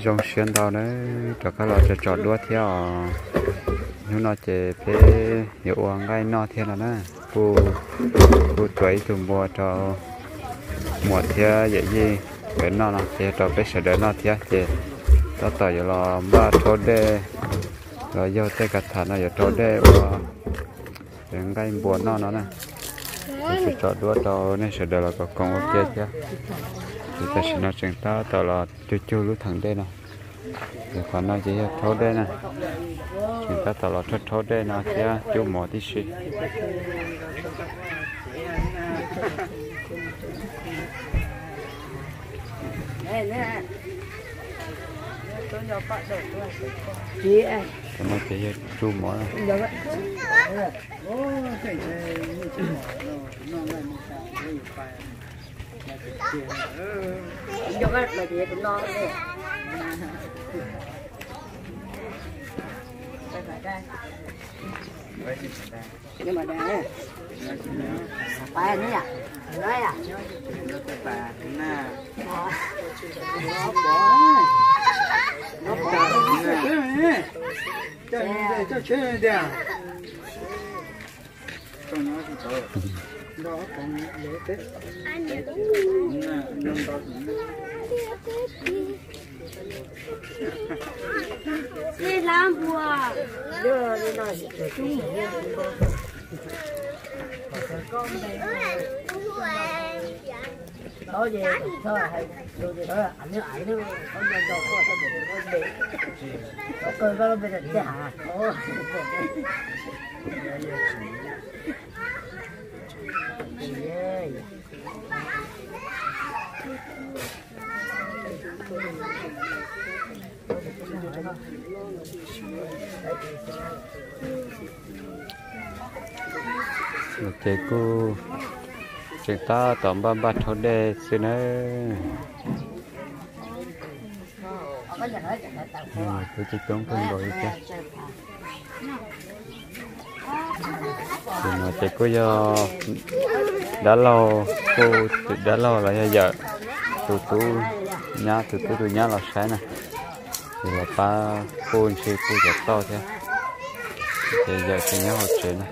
dòng xuyên đó đấy cho các loại cho chọn đua theo. Nếu nó chế phê hiệu quả ngay nó theo là nè cô cô tuổi từ mùa cho mùa theo vậy gì. Để nó là chỉ cho biết sẽ để nó theo chỉ đó tỏ tại là ba chỗ đê. Rồi vô tới cả thằng này chỗ đê và những cái buồn nó nó nè. Thì cho đua cho nên sẽ để là có công ok chứ thì ta sẽ nói chuyện ta tao là chú chú lúc thằng đây nè. Thì còn nói chỉ thấu đây nè. Chúng ta tao là thấu thấu đây nè kia chú mỏ tí xí. Chị ơi còn nói chỉ chú mỏ nè. được ạ được ạ là chị cũng lo đấy nhưng mà đây phải nữa à đấy à nó bỏ nó bỏ cho chơi đi à đi làm bùa đưa đi nói chúng có gì thôi hay đồ gì đó ảnh nhớ ảnh nữa có gì đâu có sao được có bị có cơ có bây giờ chứ hả ok cô chuyện ta tóm ba ba thấu đề xin nữa Ừ, tôi chỉ tốn phân rồi chứ thì mà có do đã lo cô đã lo là giờ. Tụi tú nhá tụi tú tụi nhá là sáng nè thì là ba cô anh chị, cô giật to thế. Thì giờ thì nhá học chuyện này.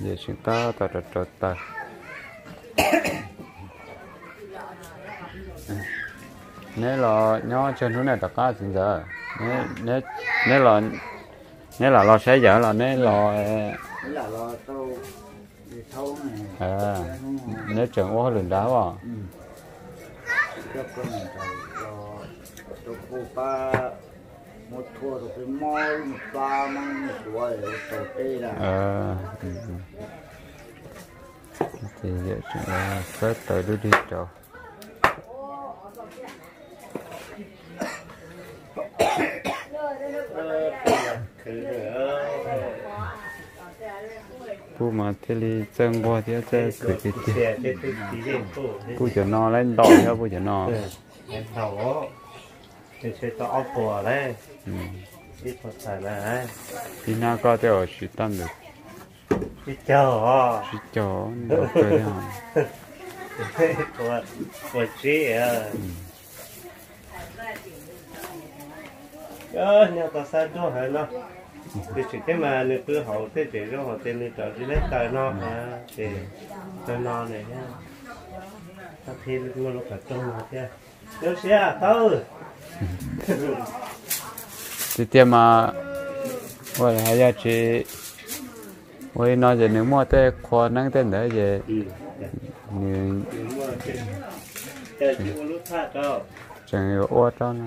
Chứ giờ chúng ta ta ta ta ta. Nếu là nhỏ trên hướng này ta cả gì giờ. Nếu nếu nếu là nếu là lo sẽ giờ là nếu là là lo tao đi thâu này. À nếu trường quá lường đá vào cho con này tao lo tao cô ba. Một thua tao cái môi một ba mang một tuổi tao tê là ờ ừ, ừ. thì giờ chúng ta sẽ tới đưa đi cho cô mà thế li chân qua thì sẽ cứ cái gì cô cho nó lên đỏ theo cô cho nó đầu thì sẽ cho ốc bùa đấy ừ. ít một thời này thì nó có thể ở suy tâm được ít chờ suy cho nó cơ đấy hả của của chị à ơ nhà ta sao cho hay nó? Thì chỉ thế mà nếu cứ hậu thế chỉ cho họ tên đi trở đi lấy tài nó à thì nó nó này nha ta thi mua lúc cả trong mà chứ nếu xe thôi. Thì tiêm mà ôi hay là chị ôi nói về nếu mua tới khoa năng tên đấy về. Ừ. Như Để chịu lúc tha cho chẳng hiểu ô cho nó.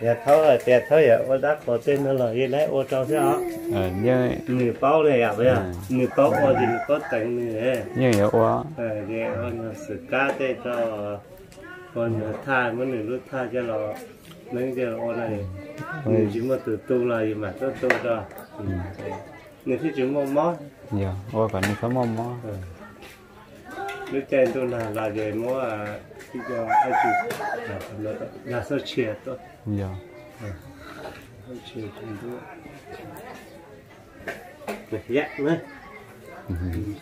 Dạ thấu rồi, dạ thấu vậy, ô đắc có tên nó là gì đấy, ô cho thế hả? ờ như Người bao này à, bây giờ, Ừ. người bao ô thì có tặng người như hiểu ô. Ờ, thì ô nó sự cá tê cho con người tha, mấy người lúc tha cho nó. Mấy giờ ô này, người chỉ mà từ tu là gì mà có tu cho. Ừ. Người thì chỉ một món, dạ ô còn như có mong mò. Lúc trên tu là là về mua cái cho ai chỉ là nó là sơ chia thôi. dạ Sơ chia trên tu. này dạ nữa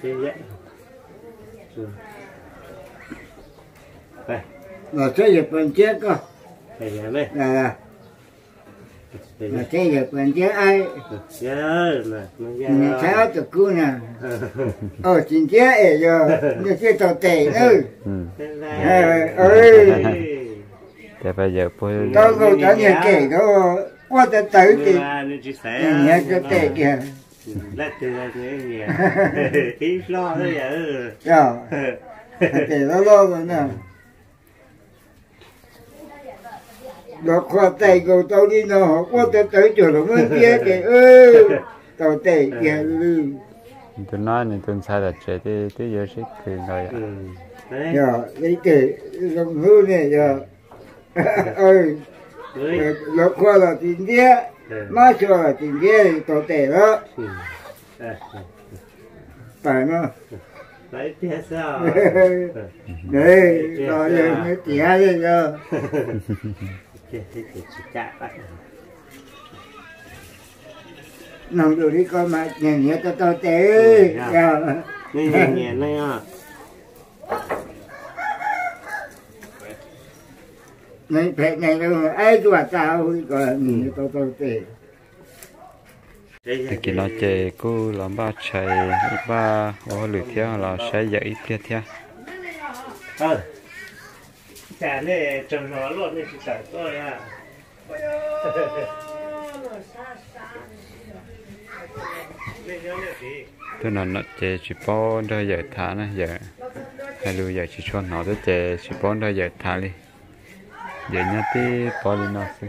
sẽ dạ Ừ. đây là sẽ dịp bên chết cơ thầy dạ đây là là dạ sẽ dịp bên chết ai nó dạ mình sẽ ở từ cũ nè ờ chính chết ấy giờ như cái tàu tệ nữa ừ ơi. Để bây giờ bố có câu trả lời kể đó qua tới tới thì nó cái tệ kìa. lát từ là nhớ nhiều tí lo đó giờ rồi để nó lo rồi nè. Đó qua tay câu tao đi nó qua tới tới chỗ nó mới kia kìa. Ơi tàu tệ kìa. Tôi nói nên tôi sai là trẻ thì tôi giờ sẽ cười rồi ạ. Ừ giờ lấy kể dòng hư này giờ ơi nó qua là tiền kia Ừ. má cho là tiền kia thì tàu tệ đó. Ừ. À, phải không? Đấy thế sao? Đấy rồi mới tỉa lên giờ nằm được đi con mà nhẹ nhẹ cho tao tệ Ừ, dạ. nhẹ nhẹ này à này phải này đâu ai cho tao? Còn tao tao tệ. Cái nó chơi cô làm ba chạy ba ô lửa theo là sẽ dậy tiếp theo Chả này trồng nó luôn thì chỉ chả tôi à. Tôi nói nó chơi chỉ bỏ đó giờ thả nó giờ hay lưu giờ chỉ cho nó tới chơi chỉ bón ra giờ thả đi. Giờ nhớ tí bỏ đi nó xí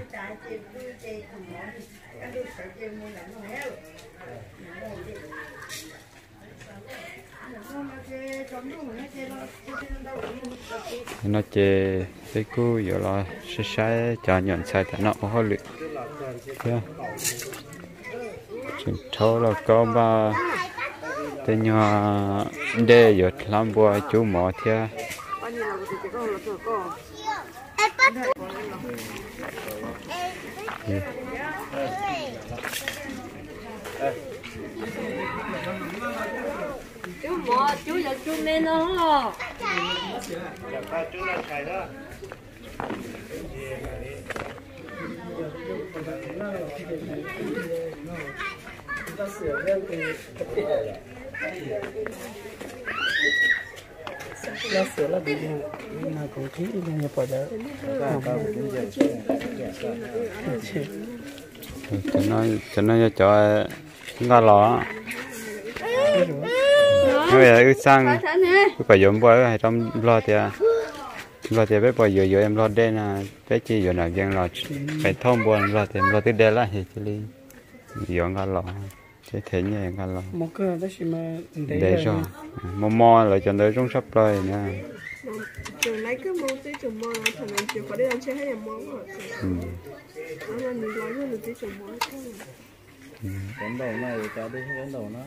nó chơi cái cú giờ là sẽ sai cho nhận sai thì nó không lựa chưa chúng thâu là có ba thế nhỏ để giọt làm bùa chú mỏ thế. Chú mò chú là chú mê nó. Chả chú là chạy đó cho nó cho nó cho ngã lò bây giờ ư sang. Cứ phải dùng bữa hay trong lo thì à? lo thì bé bồi giờ giờ em lo đen à bé chỉ giờ nào dân lo. Phải thông buồn lo thì em lo tới đen là thì chỉ đi giờ ngã lò thế thế nhỉ ngã lò một cái đó chỉ mà để cho. mò mò lại cho tới trong sắp rồi nè trường lấy cái môn tí trường môn là thằng này chịu phải đi ăn chơi hay là món rồi. Ừ. đó là mình lấy được tí môn thôi đến đầu này cho đi đến đầu nó.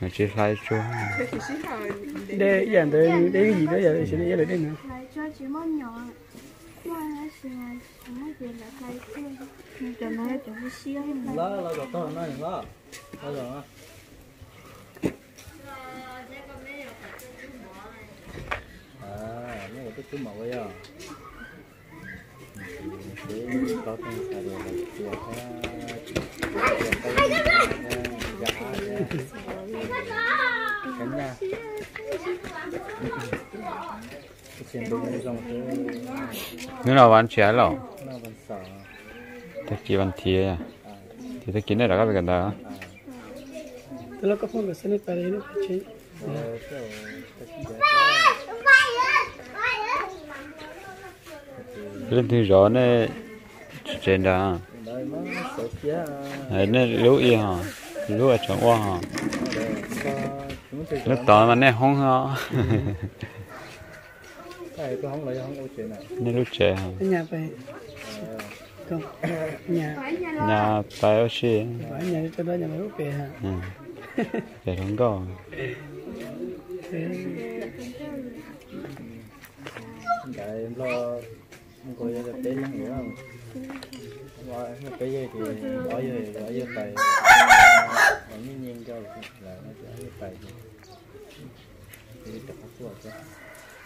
Nó chỉ lại cho để để dàn tới để cái gì đó giờ sẽ để lại đây nữa lại lá lá có to nó lá lá à nó có chút màu vậy à có tên cái nếu nào nó vẫn sợ ta chỉ bạn thiê à? Thì ta kiến này là các bạn đó tôi là có phong cái này phải nó cái cái gì lên thứ rõ này trên đó đấy nó Đấy, nó lú y hả? Lú ở trong qua hả? Nó tỏ mà nó không hả cái tôi không lấy không có chuyện này nó lú trẻ hả? Nhà phải không nhà. Nhà tại ở xí phải nhà cho đó nhà mới về hả? Ừ. Để không có. Tại em lo không có gì để lắm nữa. Không Rồi, cái gì thì bỏ vô bỏ vô tay tí ba nhận thấy lo xí lo rồi ha Cô chỉ giờ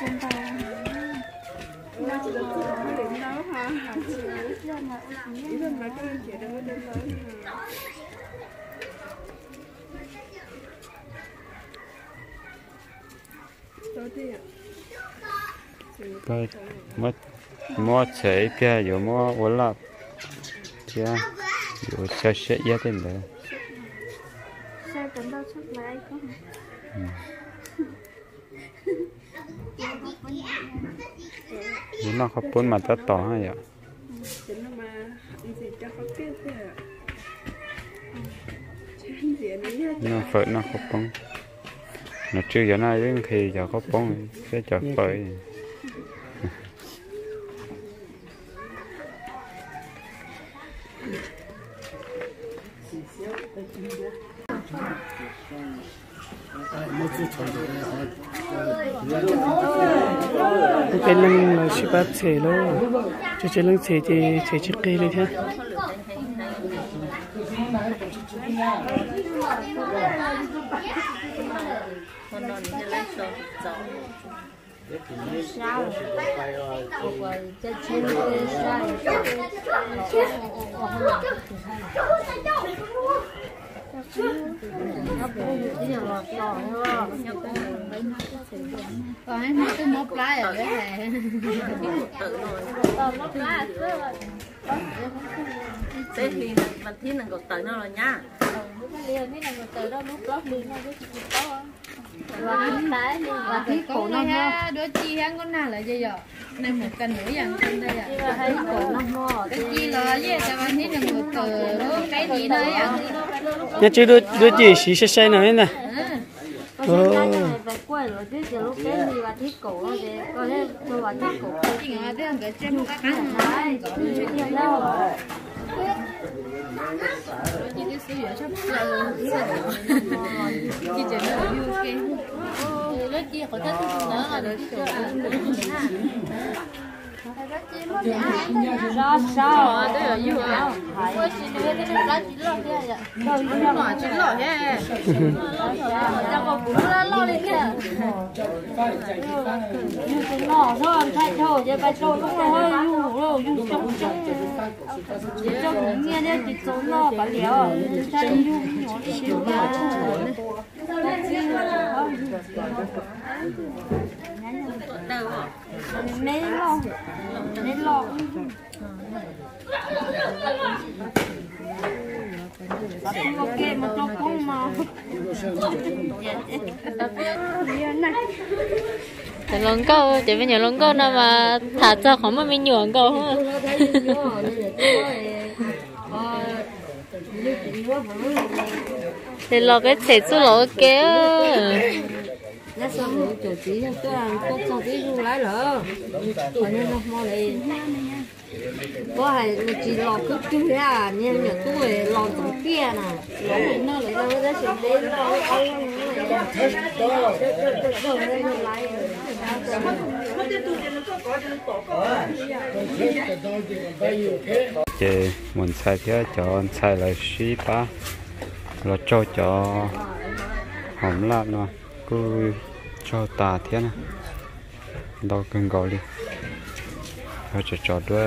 con tàu nó chỉ là không đến đó hả chỉ kia, yo mo, wala, kia, yo sẽ yết đến đấy sao cần đâu sắp lại có nhưng nó không bốn mà tất tỏ hay vậy gì nó nhá nó phở nó không bốn nó chưa giờ này đến khi giờ có bốn sẽ chờ phở cái lưng là ship up xe lô cho chơi lưng xe chơi chơi chiếc cây này thế Hãy subscribe cho kênh Ghiền Mì Gõ Để không bỏ lỡ những video hấp dẫn còn em mới cái mốt lá ở đấy này còn mốt lá thế thì mình thiên mình còn tự nó rồi nha ờ, liền cái này mà tới đó lúc lót liền nó cái gì đó và cái cổ nó ha đứa chi có nào là gì vậy này một cành nữa dần trên đây à và thấy cổ nó mò cái chi là gì tại bạn thấy một từ cái gì đấy à nhà chứ đứa đứa gì xí xe xe nào nè có những cái này phải quay rồi chứ chứ lúc cái gì và thích cổ nó thì có thể tôi vào thích cổ chỉ sao sao đây là yêu à tôi chỉ nói cái này là chỉ lo thế à đâu yêu chỉ lo thế ra có bún ra lo lên kìa yêu cái nọ thôi thay thôi giờ bài trôi không hơi yêu rồi yêu trong trong chỉ cho những nghe đấy chỉ trốn lo bà liều ta yêu nhỏ xíu nha đâu mấy lo mấy lo ok mà cho con mà Chị lần câu chỉ bây giờ lớn câu nào mà thả cho không mà mình nhuận câu hả? thì lo cái chế chú lỗ kia nó sao hữu chỗ chỉ cho ăn có cho tí ru lại rồi còn nên nó mò này có hay chỉ lò cứ chú ra nên nhà tôi lò tầm kia nè. Lò này nó lại đâu đó sẽ đến lò ăn chị muốn xài theo cho xài là ship á. Là cho cho hỏng lắm nó cứ cho tà thế này đâu cần gọi đi rồi cho cho đua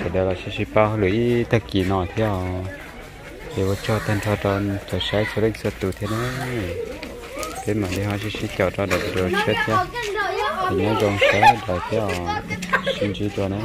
sẽ đây là xí ba lưỡi tất kỳ nọ theo để có cho tên cho tròn cho sai cho đến sự tụ thế này cái mà đi họ xí xí cho cho được được chết nhá thì nhớ trong sẽ đợi theo xin chỉ cho nó